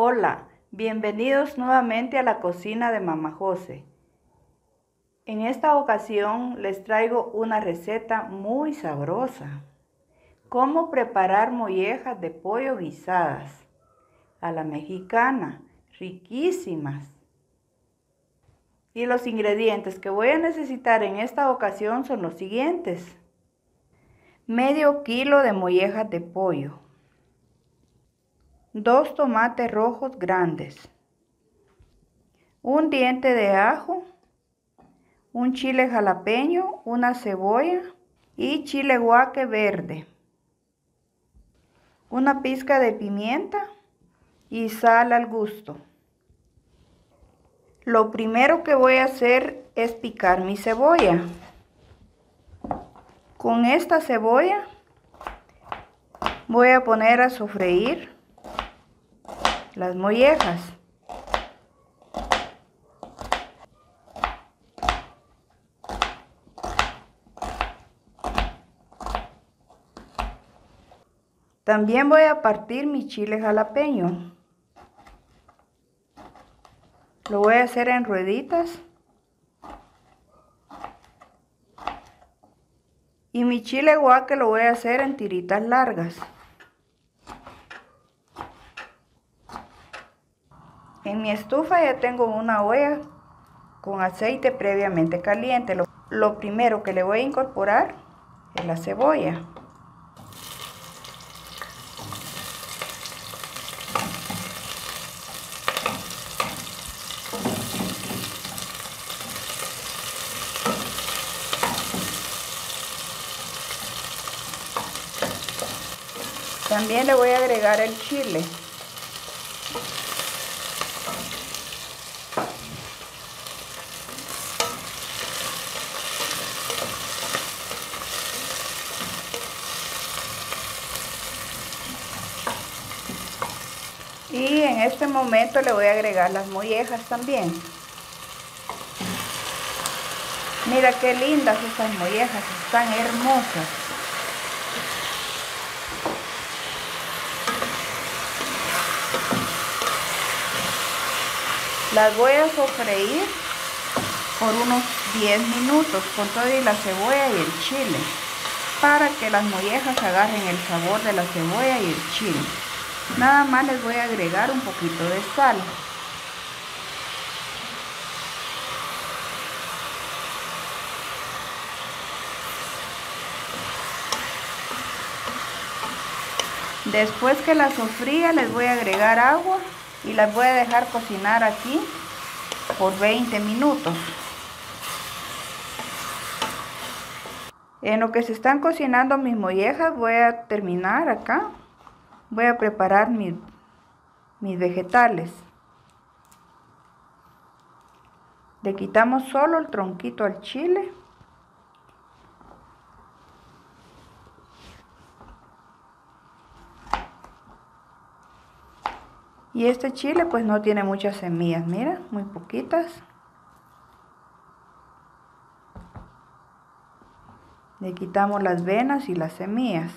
Hola, bienvenidos nuevamente a la cocina de Mama José. En esta ocasión les traigo una receta muy sabrosa. Cómo preparar mollejas de pollo guisadas a la mexicana, riquísimas. Y los ingredientes que voy a necesitar en esta ocasión son los siguientes. Medio kilo de mollejas de pollo dos tomates rojos grandes, un diente de ajo, un chile jalapeño, una cebolla y chile guaque verde, una pizca de pimienta y sal al gusto. Lo primero que voy a hacer es picar mi cebolla. Con esta cebolla voy a poner a sofreír las mollejas. También voy a partir mi chile jalapeño. Lo voy a hacer en rueditas. Y mi chile guaque lo voy a hacer en tiritas largas. En mi estufa ya tengo una olla con aceite previamente caliente. Lo, primero que le voy a incorporar es la cebolla. También le voy a agregar el chile. Y en este momento le voy a agregar las mollejas también. Mira qué lindas estas mollejas, están hermosas. Las voy a sofreír por unos 10 minutos con todo y la cebolla y el chile para que las mollejas agarren el sabor de la cebolla y el chile. Nada más les voy a agregar un poquito de sal. Después que la sofría les voy a agregar agua y las voy a dejar cocinar aquí por 20 minutos. En lo que se están cocinando mis mollejas voy a terminar acá voy a preparar mis, mis vegetales. Le quitamos solo el tronquito al chile. Y este chile pues no tiene muchas semillas, mira, muy poquitas. Le quitamos las venas y las semillas.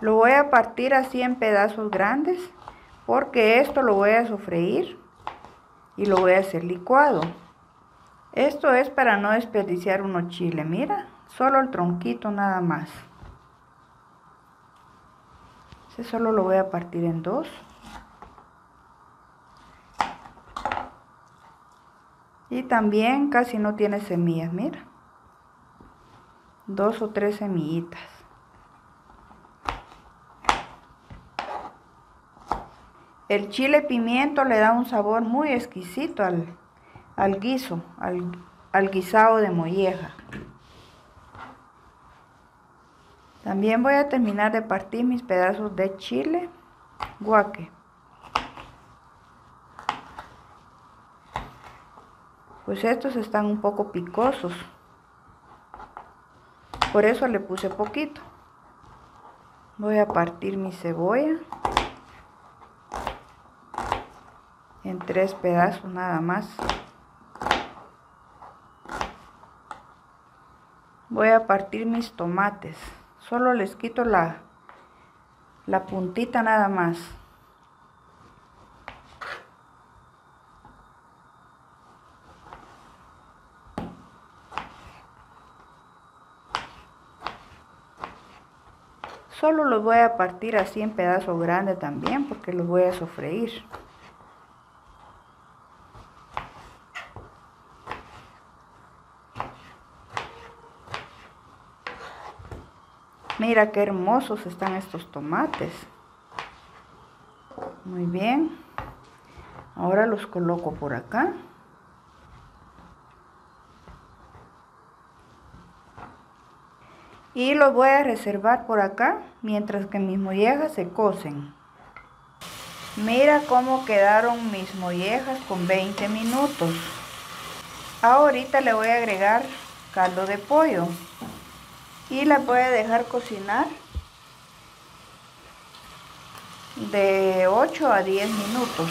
Lo voy a partir así en pedazos grandes porque esto lo voy a sofreír y lo voy a hacer licuado. Esto es para no desperdiciar uno chile, mira, solo el tronquito nada más. Ese solo lo voy a partir en dos. Y también casi no tiene semillas, mira. Dos o tres semillitas. El chile pimiento le da un sabor muy exquisito al, al guiso, al, al guisado de molleja. También voy a terminar de partir mis pedazos de chile guaque. Pues estos están un poco picosos. Por eso le puse poquito. Voy a partir mi cebolla en tres pedazos nada más. Voy a partir mis tomates. Solo les quito la la puntita nada más. Solo los voy a partir así en pedazos grandes también porque los voy a sofreír. Mira qué hermosos están estos tomates. Muy bien. Ahora los coloco por acá. Y los voy a reservar por acá mientras que mis mollejas se cocen. Mira cómo quedaron mis mollejas con 20 minutos. Ahorita le voy a agregar caldo de pollo y las voy a dejar cocinar de 8 a 10 minutos.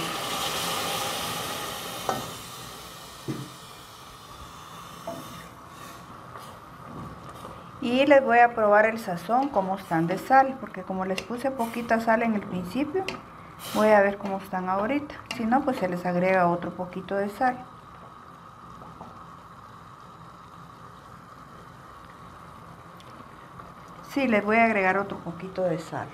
Y les voy a probar el sazón, cómo están de sal, porque como les puse poquita sal en el principio, voy a ver cómo están ahorita. Si no, pues se les agrega otro poquito de sal. Sí, les voy a agregar otro poquito de sal.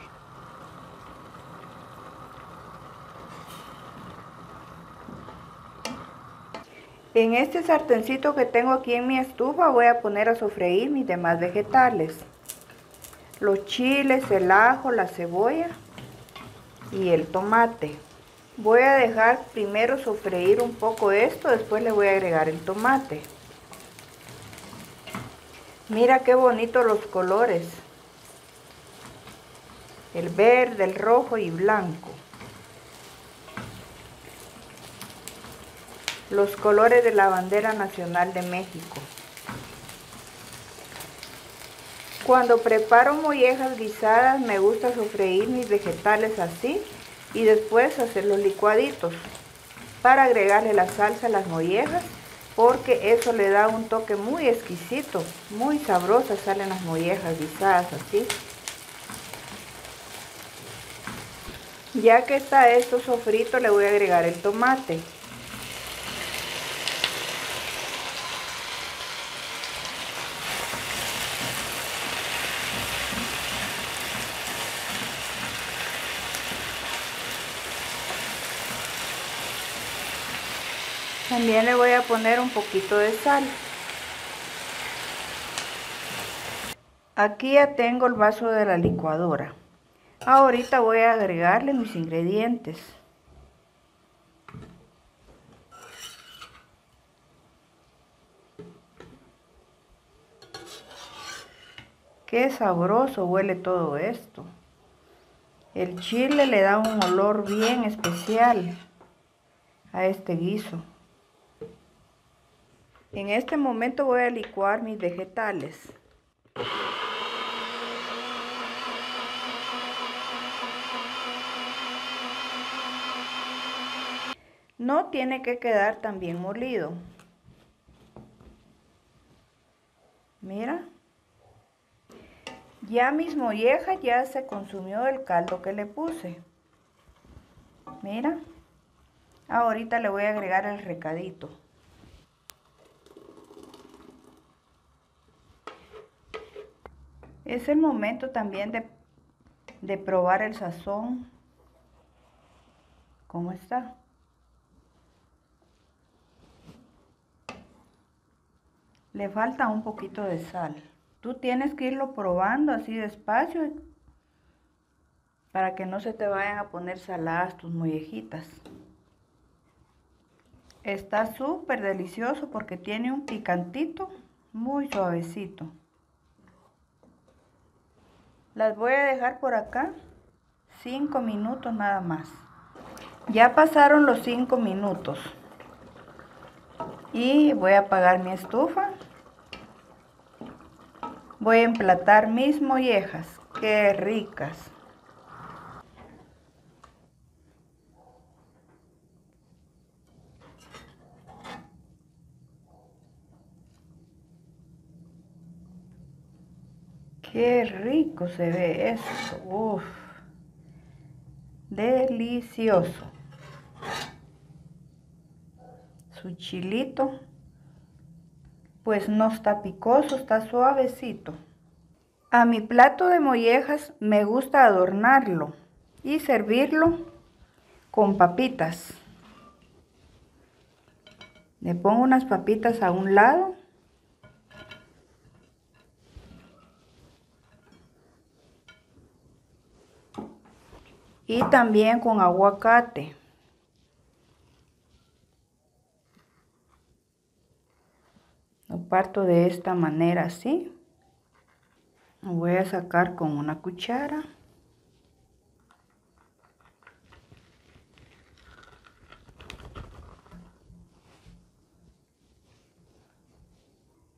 En este sartencito que tengo aquí en mi estufa voy a poner a sofreír mis demás vegetales. Los chiles, el ajo, la cebolla y el tomate. Voy a dejar primero sofreír un poco esto, después le voy a agregar el tomate. Mira qué bonitos los colores. El verde, el rojo y blanco. los colores de la bandera nacional de México. Cuando preparo mollejas guisadas me gusta sofreír mis vegetales así y después hacer los licuaditos para agregarle la salsa a las mollejas porque eso le da un toque muy exquisito, muy sabrosa salen las mollejas guisadas así. Ya que está esto sofrito le voy a agregar el tomate. También le voy a poner un poquito de sal. Aquí ya tengo el vaso de la licuadora. Ahorita voy a agregarle mis ingredientes. Qué sabroso huele todo esto. El chile le da un olor bien especial a este guiso. En este momento voy a licuar mis vegetales. No tiene que quedar tan bien molido. Mira. Ya mis mollejas ya se consumió el caldo que le puse. Mira. Ahorita le voy a agregar el recadito. Es el momento también de, probar el sazón. ¿Cómo está? Le falta un poquito de sal. Tú tienes que irlo probando así despacio para que no se te vayan a poner saladas tus mollejitas. Está súper delicioso porque tiene un picantito muy suavecito. Las voy a dejar por acá 5 minutos nada más. Ya pasaron los 5 minutos. Y voy a apagar mi estufa. Voy a emplatar mis mollejas. Qué ricas. Qué rico se ve esto. Uf. Delicioso. Su chilito. Pues no está picoso, está suavecito. A mi plato de mollejas me gusta adornarlo y servirlo con papitas. Le pongo unas papitas a un lado. Y también con aguacate. Parto de esta manera así. Lo voy a sacar con una cuchara.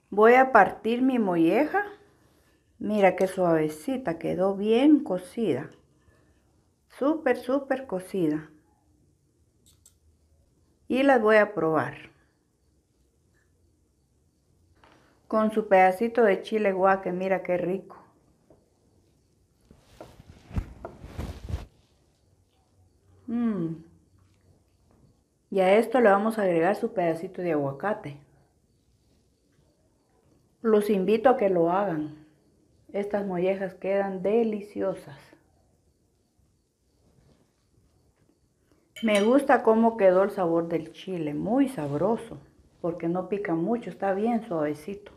Voy a partir mi molleja. Mira qué suavecita, quedó bien cocida. Súper, súper cocida. Y las voy a probar. Con su pedacito de chile guaque, mira qué rico. Mm. Y a esto le vamos a agregar su pedacito de aguacate. Los invito a que lo hagan. Estas mollejas quedan deliciosas. Me gusta cómo quedó el sabor del chile, muy sabroso, porque no pica mucho, está bien suavecito.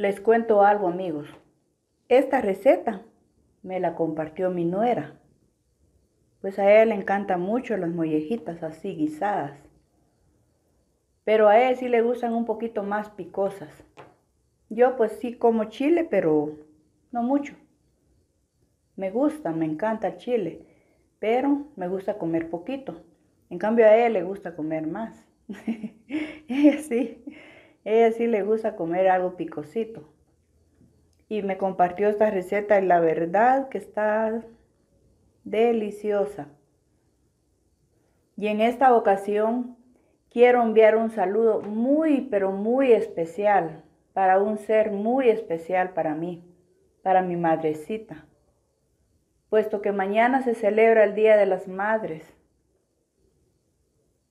Les cuento algo amigos. Esta receta me la compartió mi nuera. Pues a ella le encantan mucho las mollejitas así guisadas. Pero a ella sí le gustan un poquito más picosas. Yo pues sí como chile, pero no mucho. Me gusta, me encanta el chile, pero me gusta comer poquito. En cambio a ella le gusta comer más. sí. Ella sí le gusta comer algo picosito. Y me compartió esta receta y la verdad que está deliciosa. Y en esta ocasión quiero enviar un saludo muy, pero muy especial para un ser muy especial para mí, para mi madrecita, puesto que mañana se celebra el Día de las Madres.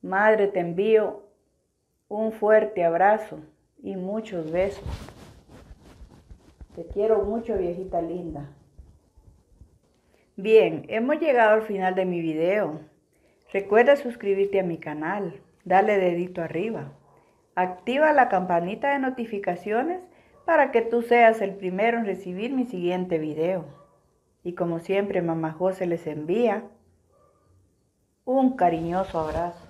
Madre, te envío un fuerte abrazo y muchos besos. Te quiero mucho, viejita linda. Bien, hemos llegado al final de mi video. Recuerda suscribirte a mi canal, dale dedito arriba, activa la campanita de notificaciones para que tú seas el primero en recibir mi siguiente video. Y como siempre, Mamá José les envía un cariñoso abrazo.